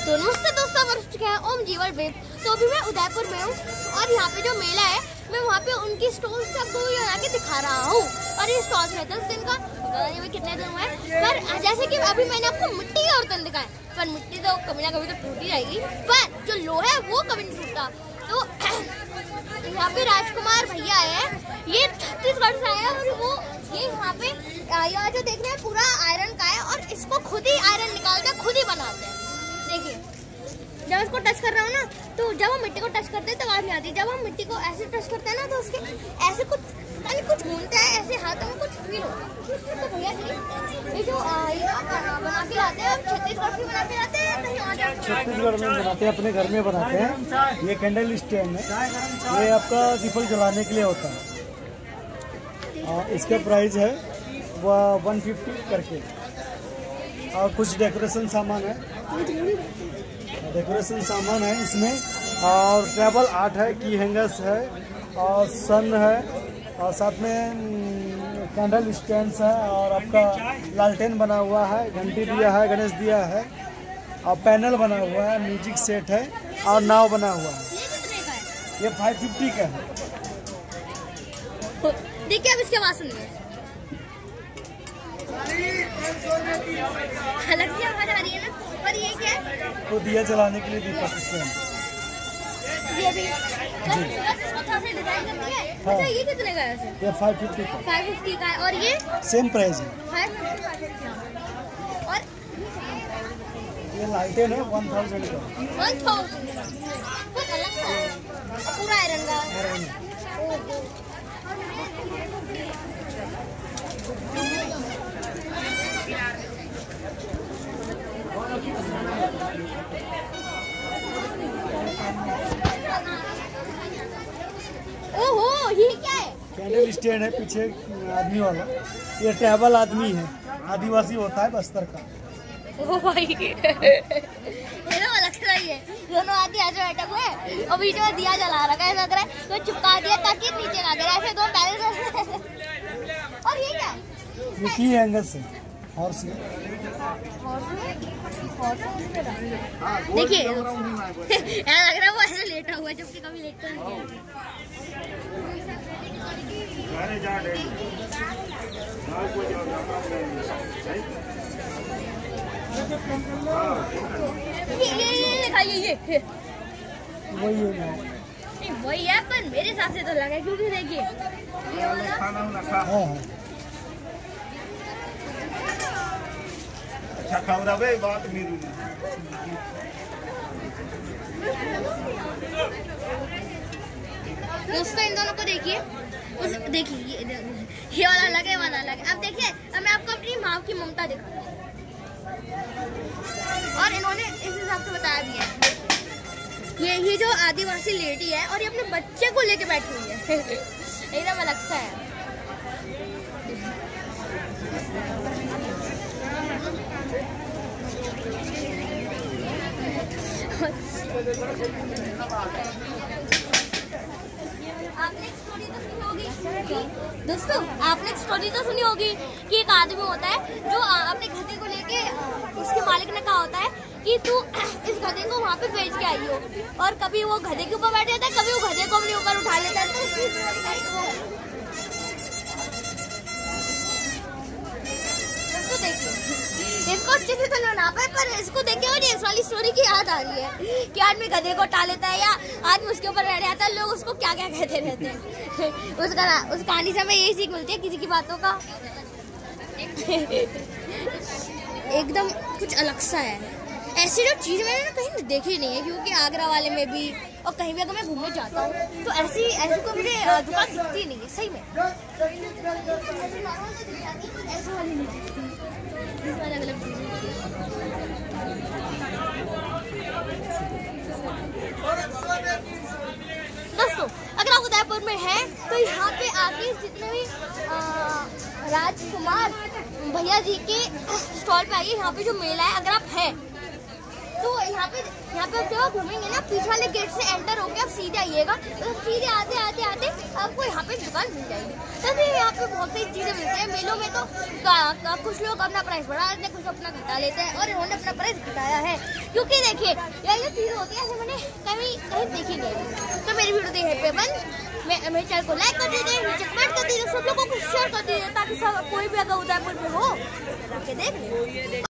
तो नमस्ते दोस्तों मैं चुके हैं ओम जीवन वेब तो अभी मैं उदयपुर में हूँ और यहाँ पे जो मेला है, मैं वहाँ पे उनकी स्टॉल से आपको यहाँ के दिखा रहा हूँ। और ये स्टॉल है, दस दिन का कितने दिन हुए हैं। पर जैसे कि अभी मैंने आपको मिट्टी के बर्तन दिखाए पर मिट्टी तो कभी ना कभी तो टूट ही जाएगी। पर जो लोहा है, वो कभी नहीं टूटता। तो यहाँ पे राजकुमार भैया है। ये छत्तीसगढ़ से हैं और वो ये यहाँ पे जो देख रहे हैं, पूरा आयरन का है और इसको खुद ही आयरन निकालते खुद ही बनाते हैं। देखिए। जब इसको टच कर रहा हूँ ना तो जब हम मिट्टी को टच करते हैं तो आवाज़ नहीं आती जब हम मिट्टी को ऐसे टच करते हैं ना तो उसके ऐसे कुछ यानी कुछ घूमता है ऐसे हाथों में कुछ फील होता है। तो भैया जी ये जो ये बना के लाते हैं छत्तीसगढ़ से बना के लाते हैं छत्तीसगढ़ में बनाते हैं अपने घर में बनाते हैं। ये कैंडल स्टैंड है। ये आपका दीपक जलाने के लिए होता है। इसका प्राइस है वह वन फिफ्टी करके। और कुछ डेकोरेशन सामान है। डेकोरेशन सामान है इसमें। और ट्रेबल आर्ट है की हैंगर्स है और सन है और साथ में कैंडल स्टैंड है और आपका लालटेन बना हुआ है घंटी दिया है गणेश दिया है और पैनल बना हुआ है म्यूज़िक सेट है और नाव बना हुआ है। ये है? फाइव फिफ्टी का है। देखिए अब इसके आवाज़ सुनिए। अलग आवाज़ आ रही है ना? पर ये क्या है? वो दिया जलाने के लिए ये भी। हाँ। अच्छा ये कितने का है सर ये 550 का। का है। और ये? सेम प्राइस है। और? ये लाइटें है 1000 का। 1000 ओहो ये क्या है? कैंडल स्टैंड है पीछे आदमी वाला। ये टेबल आदमी है आदिवासी होता है बस्तर का। ओ भाई। ये तो अलग सा ही। है दोनों आदमी ऐसे बैठे हुए और बीच में दिया जला रखा है लग रहा है तो चिपका दिया ताकि नीचे ना गिरे ऐसे दो बैलेंस और ये क्या? ये की हैंगर्स है हॉर्स है देखिए लग रहा है वो ऐसे लेटा हुआ जबकि कभी लेटता नहीं ये ये ये ये ये वही है। वही है पर मेरे हिसाब से तो लगा क्योंकि देखिए ये वाला हाँ हाँ। अच्छा खवरावे बात मेरी दोस्तों, इन दोनों को देखिए। उस देखिए, ये ये वाला अलग है वाला अलग अब देखिए, अब मैं आपको अपनी माँ की ममता दिखा और इन्होंने इस हिसाब से बताया भी है। ये ही जो आदिवासी लेडी है, और ये अपने बच्चे को लेके बैठी हुई है। एकदम अलग सा है आपने एक स्टोरी तो सुनी होगी दोस्तों, आपने स्टोरी तो सुनी होगी कि एक आदमी होता है जो अपने गधे को लेके उसके मालिक ने कहा होता है कि तू इस गधे को वहाँ पे बेच के आई हो। और कभी वो गधे के ऊपर बैठ जाता है, कभी वो गधे को अपने ऊपर उठा लेता है। तो इसको अच्छे से तो बना पाए पर इसको देख के इस वाली स्टोरी की याद आ रही है कि आदमी गधे को उठा लेता है या आदमी उसके ऊपर बैठ जाता है, लोग उसको क्या क्या कहते रहते हैं। उसका, उस कहानी से हमें यही सीख मिलती है किसी की बातों का। एकदम कुछ अलग सा है। ऐसी जो चीज़ मैंने ना कहीं देखी नहीं है, क्योंकि आगरा वाले में भी और कहीं भी अगर मैं घूमने जाता हूँ तो ऐसी ऐसी कोई मुझे दुकान दिखती नहीं है, सही में ऐसी normal सी दिख जाती है, ऐसी वाली नहीं दिखती इसमें अलग अलग चीज़ें दोस्तों अगर आप उदयपुर में हैं। तो यहाँ पे आके जितने भी राजकुमार भैया जी के स्टॉल पे आइए यहाँ पे जो मेला है अगर आप हैं। तो यहाँ पे यहाँ पे आप घूमेंगे ना पीछे वाले गेट से एंटर होके आप सीधे आइएगा। तो सीधे आते आते आते आपको यहाँ पे दुकान मिल जाएगी। तो फिर यहाँ पे बहुत सारी चीज़ें मिलती हैं। मेलों में तो का, का, कुछ लोग अपना प्राइस बढ़ा देते हैं कुछ अपना घटा लेते हैं और इन्होंने अपना प्राइस घटाया है। क्योंकि देखिए यह जो चीज़ें होती है मैंने कभी कहीं देखी नहीं मेरी वीडियो देखिए पे मैं, मेरे चैनल को लाइक कर दीजिए, नीचे कमेंट कर दीजिए, सब लोगों को शेयर कर दीजिए, ताकि सब कोई भी अगर उदयपुर में हो देख